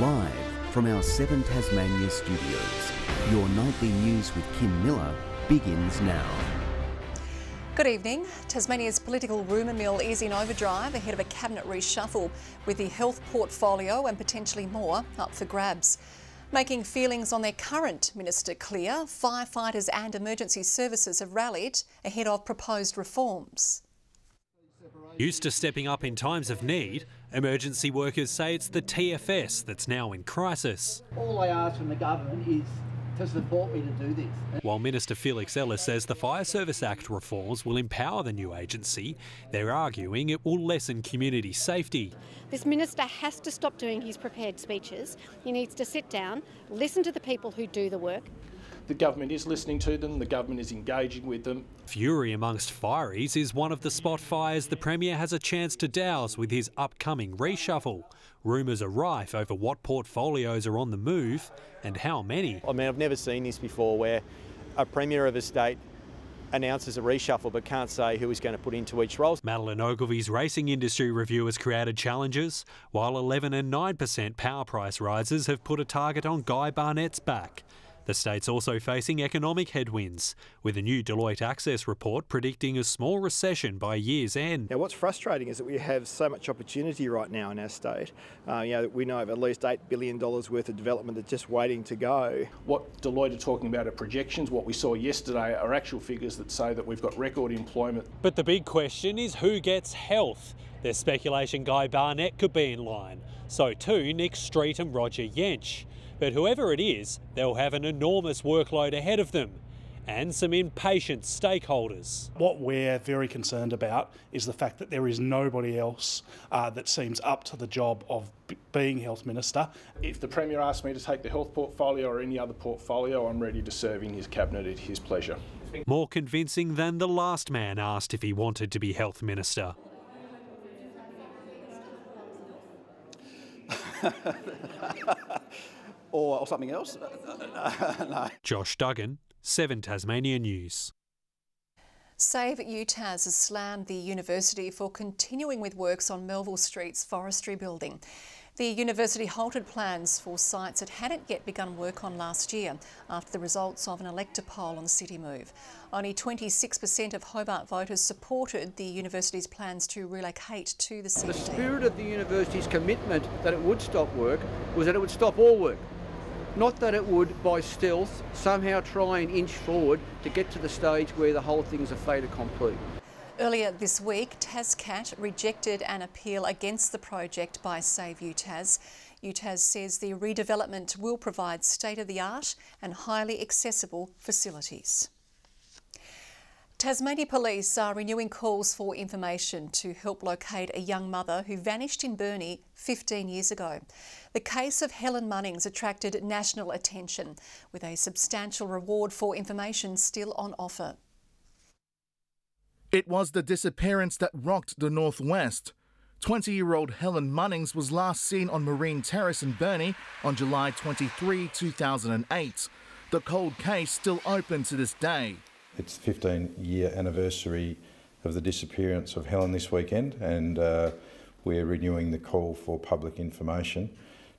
Live from our Seven Tasmania studios, your nightly news with Kim Miller begins now. Good evening. Tasmania's political rumour mill is in overdrive ahead of a cabinet reshuffle with the health portfolio and potentially more up for grabs. Making feelings on their current minister clear, firefighters and emergency services have rallied ahead of proposed reforms. Used to stepping up in times of need, emergency workers say it's the TFS that's now in crisis. All I ask from the government is to support me to do this. While Minister Felix Ellis says the Fire Service Act reforms will empower the new agency, they're arguing it will lessen community safety. This minister has to stop doing his prepared speeches. He needs to sit down, listen to the people who do the work. The government is listening to them, the government is engaging with them. Fury amongst fireys is one of the spot fires the Premier has a chance to douse with his upcoming reshuffle. Rumours are rife over what portfolios are on the move and how many. I mean, I've never seen this before where a Premier of a state announces a reshuffle but can't say who he's going to put into each role. Madeleine Ogilvy's racing industry review has created challenges, while 11 and 9% power price rises have put a target on Guy Barnett's back. The state's also facing economic headwinds, with a new Deloitte Access report predicting a small recession by year's end. Now, what's frustrating is that we have so much opportunity right now in our state. Uh, you know, we know of at least $8 billion worth of development that's just waiting to go. What Deloitte are talking about are projections. What we saw yesterday are actual figures that say that we've got record employment. But the big question is who gets health? There's speculation Guy Barnett could be in line. So too Nick Street and Roger Jaensch. But whoever it is, they'll have an enormous workload ahead of them and some impatient stakeholders. What we're very concerned about is the fact that there is nobody else uh, that seems up to the job of being Health Minister. If the Premier asks me to take the health portfolio or any other portfolio, I'm ready to serve in his cabinet at his pleasure. More convincing than the last man asked if he wanted to be Health Minister. or, or something else. no. Josh Duggan, 7 Tasmania News. Save at UTAS has slammed the university for continuing with works on Melville Street's forestry building. The university halted plans for sites it hadn't yet begun work on last year after the results of an elector poll on City Move. Only 26% of Hobart voters supported the university's plans to relocate to the city. The spirit of the university's commitment that it would stop work was that it would stop all work. Not that it would, by stealth, somehow try and inch forward to get to the stage where the whole thing's a fait accompli. Earlier this week, TasCat rejected an appeal against the project by Save UTAS. UTAS says the redevelopment will provide state-of-the-art and highly accessible facilities. Tasmania Police are renewing calls for information to help locate a young mother who vanished in Burnie 15 years ago. The case of Helen Munnings attracted national attention, with a substantial reward for information still on offer. It was the disappearance that rocked the Northwest. 20 year old Helen Munnings was last seen on Marine Terrace in Burnie on July 23, 2008. The cold case still open to this day. It's the 15 year anniversary of the disappearance of Helen this weekend, and uh, we're renewing the call for public information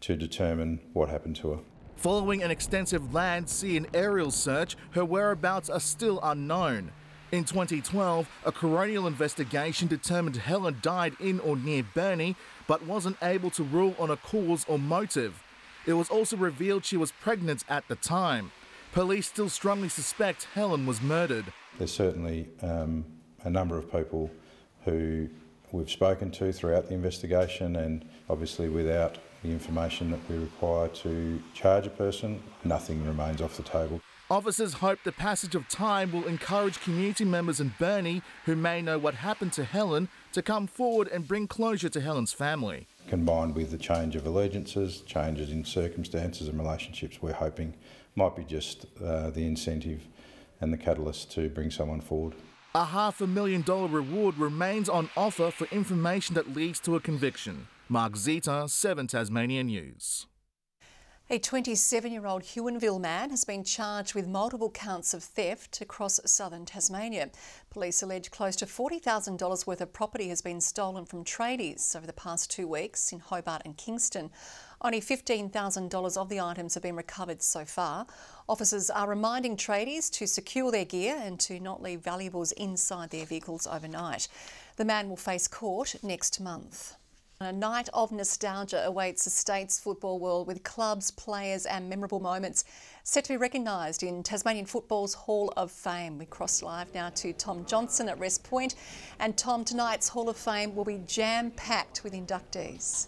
to determine what happened to her. Following an extensive land, sea, and aerial search, her whereabouts are still unknown. In 2012, a coronial investigation determined Helen died in or near Burnie, but wasn't able to rule on a cause or motive. It was also revealed she was pregnant at the time. Police still strongly suspect Helen was murdered. There's certainly um, a number of people who we've spoken to throughout the investigation and obviously without the information that we require to charge a person, nothing remains off the table. Officers hope the passage of time will encourage community members in Burnie who may know what happened to Helen to come forward and bring closure to Helen's family. Combined with the change of allegiances, changes in circumstances and relationships, we're hoping might be just uh, the incentive and the catalyst to bring someone forward. A half a million dollar reward remains on offer for information that leads to a conviction. Mark Zita, 7 Tasmania News. A 27 year old Huonville man has been charged with multiple counts of theft across southern Tasmania. Police allege close to $40,000 worth of property has been stolen from tradies over the past two weeks in Hobart and Kingston. Only $15,000 of the items have been recovered so far. Officers are reminding tradies to secure their gear and to not leave valuables inside their vehicles overnight. The man will face court next month. A night of nostalgia awaits the state's football world with clubs, players and memorable moments set to be recognised in Tasmanian football's Hall of Fame. We cross live now to Tom Johnson at Wrest Point and Tom, tonight's Hall of Fame will be jam-packed with inductees.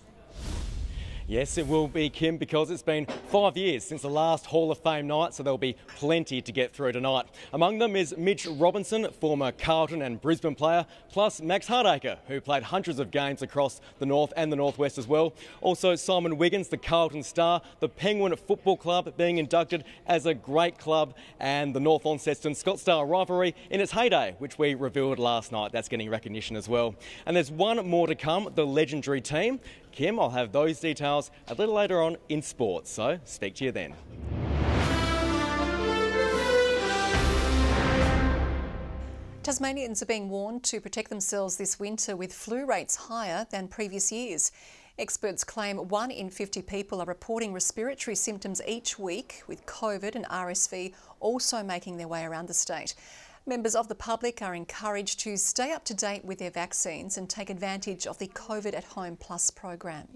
Yes, it will be, Kim, because it's been five years since the last Hall of Fame night, so there'll be plenty to get through tonight. Among them is Mitch Robinson, former Carlton and Brisbane player, plus Max Hardacre, who played hundreds of games across the North and the Northwest as well. Also, Simon Wiggins, the Carlton star, the Penguin Football Club being inducted as a great club, and the North Launceston Scottsdale rivalry in its heyday, which we revealed last night. That's getting recognition as well. And there's one more to come, the legendary team. Kim, I'll have those details a little later on in sports, so speak to you then. Tasmanians are being warned to protect themselves this winter with flu rates higher than previous years. Experts claim one in 50 people are reporting respiratory symptoms each week, with COVID and RSV also making their way around the state. Members of the public are encouraged to stay up to date with their vaccines and take advantage of the COVID at Home Plus program.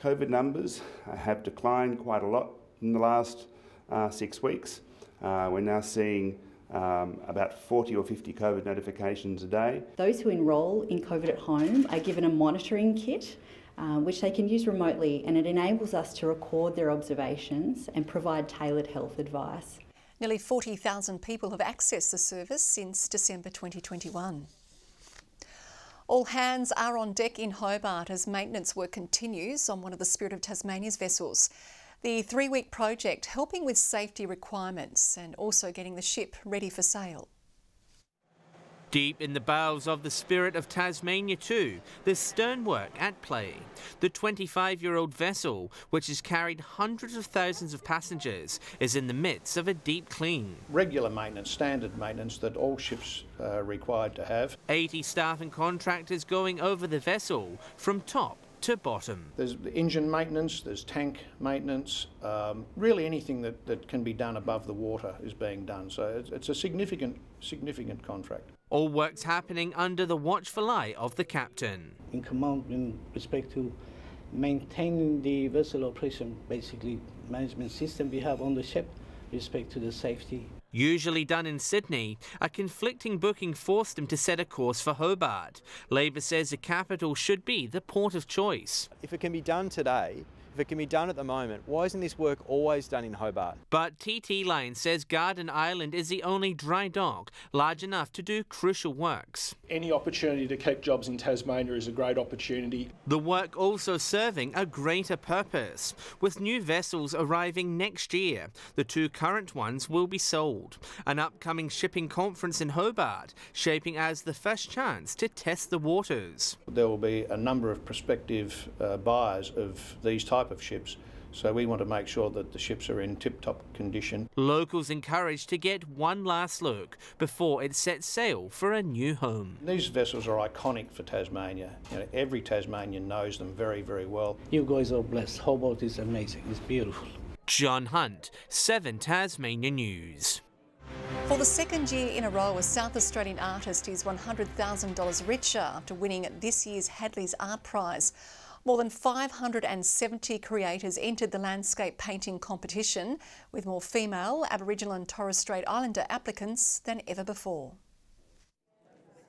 COVID numbers have declined quite a lot in the last uh, six weeks. Uh, we're now seeing um, about 40 or 50 COVID notifications a day. Those who enrol in COVID at home are given a monitoring kit. Uh, which they can use remotely, and it enables us to record their observations and provide tailored health advice. Nearly 40,000 people have accessed the service since December 2021. All hands are on deck in Hobart as maintenance work continues on one of the Spirit of Tasmania's vessels. The three week project helping with safety requirements and also getting the ship ready for sail. Deep in the bowels of the spirit of Tasmania too, there's sternwork at play. The 25-year-old vessel, which has carried hundreds of thousands of passengers, is in the midst of a deep clean. Regular maintenance, standard maintenance that all ships are required to have. 80 staff and contractors going over the vessel from top to bottom. There's engine maintenance, there's tank maintenance, um, really anything that, that can be done above the water is being done. So it's, it's a significant, significant contract. All works happening under the watchful eye of the captain. In command in respect to maintaining the vessel operation, basically management system we have on the ship, respect to the safety. Usually done in Sydney, a conflicting booking forced him to set a course for Hobart. Labor says the capital should be the port of choice. If it can be done today, if it can be done at the moment, why isn't this work always done in Hobart? But TT-Line says Garden Island is the only dry dock large enough to do crucial works. Any opportunity to keep jobs in Tasmania is a great opportunity. The work also serving a greater purpose. With new vessels arriving next year, the two current ones will be sold. An upcoming shipping conference in Hobart shaping as the first chance to test the waters. There will be a number of prospective uh, buyers of these types type of ships. So we want to make sure that the ships are in tip-top condition. Locals encouraged to get one last look before it sets sail for a new home. These vessels are iconic for Tasmania. You know, every Tasmanian knows them very, very well. You guys are blessed. Hobart is amazing. It's beautiful. John Hunt, 7 Tasmania News. For the second year in a row, a South Australian artist is $100,000 richer after winning this year's Hadley's Art Prize. More than 570 creators entered the landscape painting competition, with more female Aboriginal and Torres Strait Islander applicants than ever before.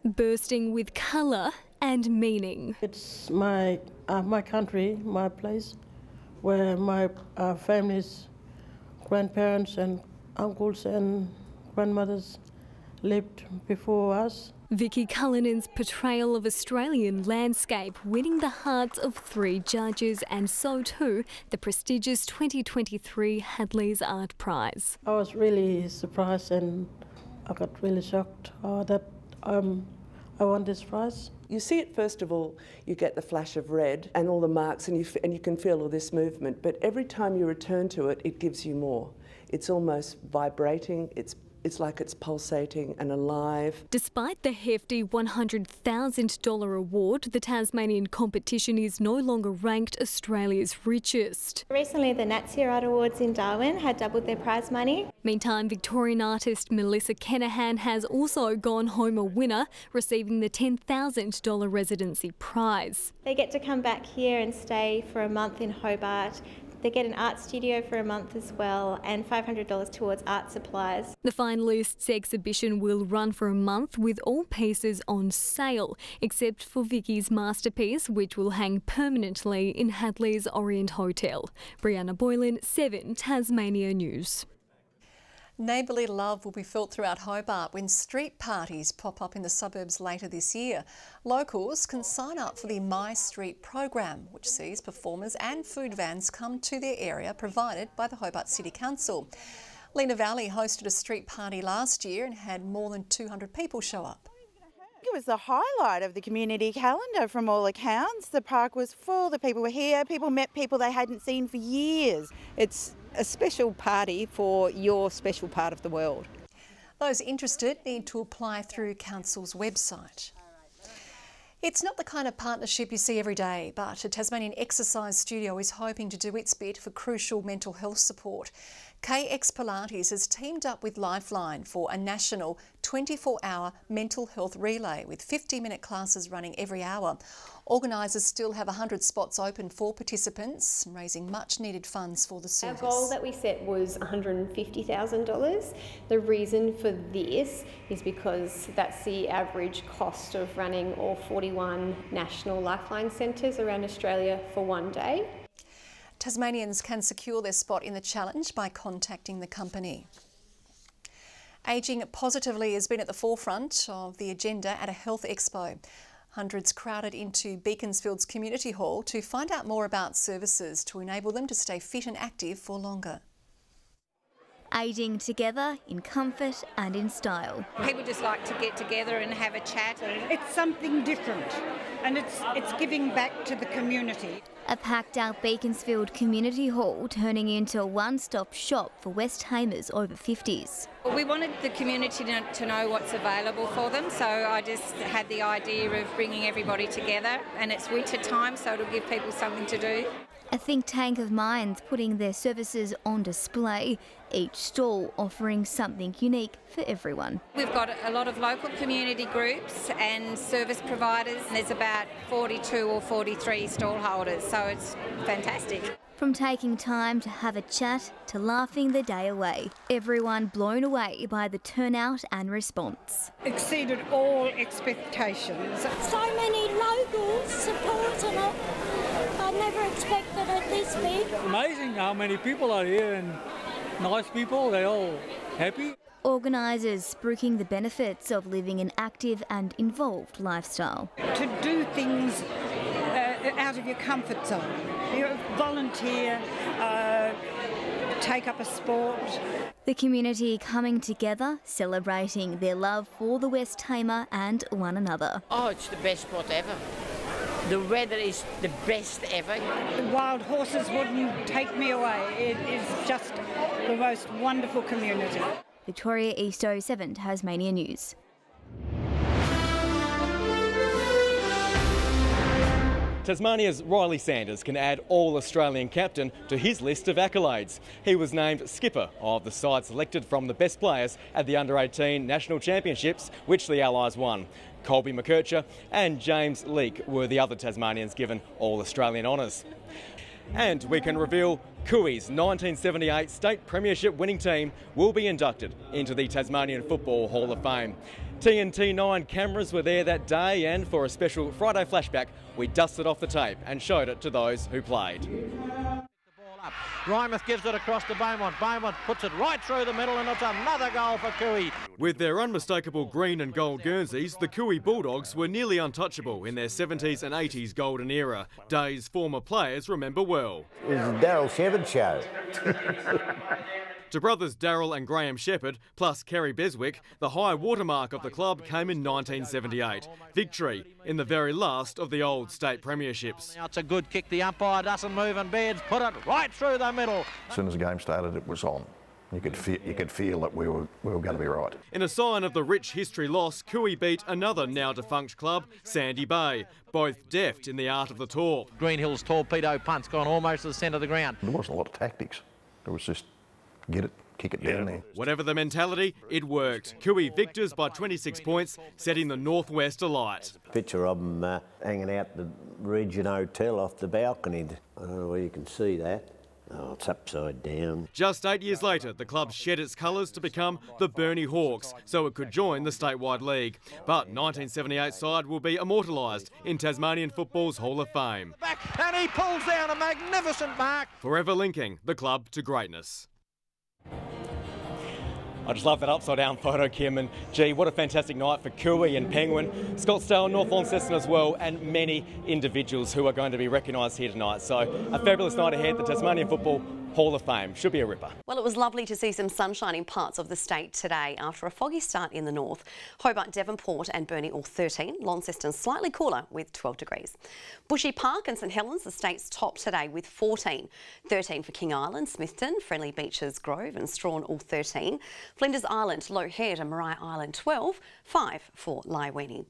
Bursting with colour and meaning. It's my, uh, my country, my place, where my uh, family's grandparents and uncles and grandmothers lived before us. Vicky Cullinan's portrayal of Australian landscape winning the hearts of three judges and so too the prestigious 2023 Hadley's Art Prize. I was really surprised and I got really shocked uh, that um, I won this prize. You see it first of all, you get the flash of red and all the marks, and you, and you can feel all this movement. But every time you return to it, it gives you more. It's almost vibrating, it's it's like it's pulsating and alive. Despite the hefty $100,000 award, the Tasmanian competition is no longer ranked Australia's richest. Recently, the NATSIAA Art Awards in Darwin had doubled their prize money. Meantime, Victorian artist Melissa Kenahan has also gone home a winner, receiving the $10,000 residency prize. They get to come back here and stay for a month in Hobart they get an art studio for a month as well and $500 towards art supplies. The finalists exhibition will run for a month with all pieces on sale, except for Vicky's masterpiece, which will hang permanently in Hadley's Orient Hotel. Brianna Boylan, 7 Tasmania News. Neighbourly love will be felt throughout Hobart when street parties pop up in the suburbs later this year. Locals can sign up for the My Street program, which sees performers and food vans come to their area provided by the Hobart City Council. Lenah Valley hosted a street party last year and had more than 200 people show up. It was the highlight of the community calendar from all accounts. The park was full, the people were here, people met people they hadn't seen for years. It's a special party for your special part of the world. Those interested need to apply through Council's website. It's not the kind of partnership you see every day, but a Tasmanian exercise studio is hoping to do its bit for crucial mental health support. KX Pilates has teamed up with Lifeline for a national 24 hour mental health relay with 50 minute classes running every hour. Organisers still have 100 spots open for participants, raising much needed funds for the service. Our goal that we set was $150,000. The reason for this is because that's the average cost of running all 41 national Lifeline centres around Australia for one day. Tasmanians can secure their spot in the challenge by contacting the company. Ageing positively has been at the forefront of the agenda at a health expo. Hundreds crowded into Beaconsfield's community hall to find out more about services to enable them to stay fit and active for longer. Ageing together in comfort and in style. People just like to get together and have a chat. It's something different and it's, it's giving back to the community. A packed out Beaconsfield Community Hall turning into a one-stop shop for West Tamar's over 50s. We wanted the community to know what's available for them, so I just had the idea of bringing everybody together and it's winter time so it'll give people something to do. A think tank of minds putting their services on display, each stall offering something unique for everyone. We've got a lot of local community groups and service providers. There's about 42 or 43 stall holders, so it's fantastic. From taking time to have a chat to laughing the day away, everyone blown away by the turnout and response. Exceeded all expectations. So many locals supporting it. I never expected it this big. Amazing how many people are here and nice people, they're all happy. Organisers spruiking the benefits of living an active and involved lifestyle. To do things uh, out of your comfort zone, you know, volunteer, uh, take up a sport. The community coming together, celebrating their love for the West Tamar and one another. Oh, it's the best spot ever. The weather is the best ever. The wild horses wouldn't take me away. It is just the most wonderful community. Victoria East 07 Tasmania News. Tasmania's Riley Sanders can add all Australian captain to his list of accolades. He was named skipper of the side selected from the best players at the Under 18 National Championships, which the Allies won. Colby McKercher and James Leake were the other Tasmanians given all Australian honours. And we can reveal Cooee's 1978 state premiership winning team will be inducted into the Tasmanian Football Hall of Fame. TNT9 cameras were there that day and for a special Friday flashback we dusted off the tape and showed it to those who played. Reimers gives it across to Beaumont. Beaumont puts it right through the middle and it's another goal for Cooee. With their unmistakable green and gold Guernseys, the Cooee Bulldogs were nearly untouchable in their 70s and 80s golden era. Days former players remember well. It was the Daryl Shepherd show. To brothers Daryl and Graham Shepherd, plus Kerry Beswick, the high watermark of the club came in 1978. Victory in the very last of the old state premierships. Now it's a good kick. The umpire doesn't move and Bairds put it right through the middle. As soon as the game started, it was on. You could feel, you could feel that we were, we were going to be right. In a sign of the rich history loss, Cooee beat another now defunct club, Sandy Bay, both deft in the art of the torp. Green Hills torpedo punt's gone almost to the centre of the ground. There wasn't a lot of tactics. It was just get it, kick it down there. Whatever the mentality, it worked. Cooee victors by 26 points, setting the Northwest alight. Picture of them uh, hanging out the Regent Hotel off the balcony. I don't know where you can see that. Oh, it's upside down. Just eight years later, the club shed its colours to become the Burnie Hawks, so it could join the statewide league. But 1978 side will be immortalised in Tasmanian football's Hall of Fame. Back and he pulls down a magnificent mark. Forever linking the club to greatness. I just love that upside down photo, Kim. And gee, what a fantastic night for Cooee and Penguin, Scottsdale, North Launceston as well, and many individuals who are going to be recognised here tonight. So a fabulous night ahead. The Tasmanian Football Hall of Fame should be a ripper. Well, it was lovely to see some sunshine in parts of the state today after a foggy start in the north. Hobart, Devonport and Burnie all 13. Launceston slightly cooler with 12 degrees. Bushy Park and St Helens the state's top today with 14. 13 for King Island, Smithton, Friendly Beaches, Grove and Strahan all 13. Flinders Island, Low Head and Maria Island 12. 5 for Liawenee.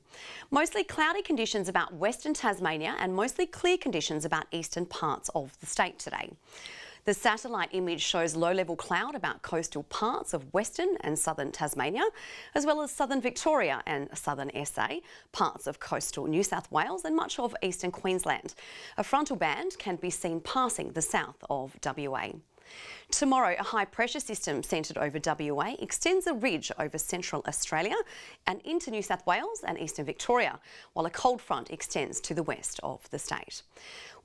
Mostly cloudy conditions about western Tasmania and mostly clear conditions about eastern parts of the state today. The satellite image shows low-level cloud about coastal parts of western and southern Tasmania, as well as southern Victoria and southern SA, parts of coastal New South Wales and much of eastern Queensland. A frontal band can be seen passing the south of WA. Tomorrow, a high pressure system centred over WA extends a ridge over central Australia and into New South Wales and eastern Victoria, while a cold front extends to the west of the state.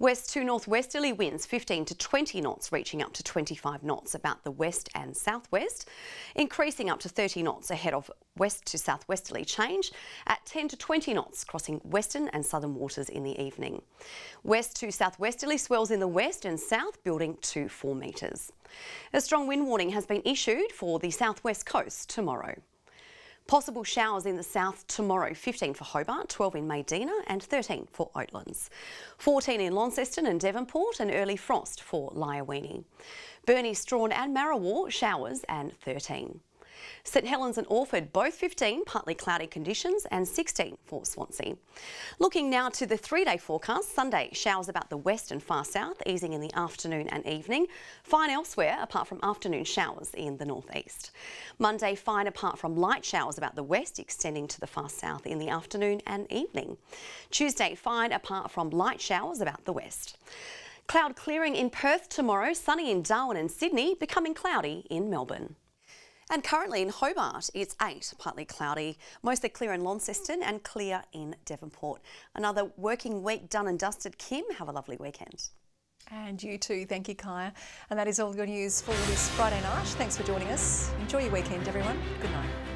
West to northwesterly winds 15 to 20 knots, reaching up to 25 knots about the west and southwest, increasing up to 30 knots ahead of west to southwesterly change at 10 to 20 knots, crossing western and southern waters in the evening. West to southwesterly swells in the west and south, building to 4 metres. A strong wind warning has been issued for the southwest coast tomorrow. Possible showers in the south tomorrow, 15 for Hobart, 12 in Maydena and 13 for Oatlands. 14 in Launceston and Devonport and early frost for Liawenee. Burnie, Strahan and Marrawah showers and 13. St Helens and Orford both 15, partly cloudy conditions, and 16 for Swansea. Looking now to the three-day forecast, Sunday showers about the west and far south, easing in the afternoon and evening. Fine elsewhere, apart from afternoon showers in the northeast. Monday, fine apart from light showers about the west, extending to the far south in the afternoon and evening. Tuesday, fine apart from light showers about the west. Cloud clearing in Perth tomorrow, sunny in Darwin and Sydney, becoming cloudy in Melbourne. And currently in Hobart, it's 8, partly cloudy, mostly clear in Launceston and clear in Devonport. Another working week done and dusted. Kim, have a lovely weekend. And you too. Thank you, Kaya. And that is all your news for this Friday night. Thanks for joining us. Enjoy your weekend, everyone. Good night.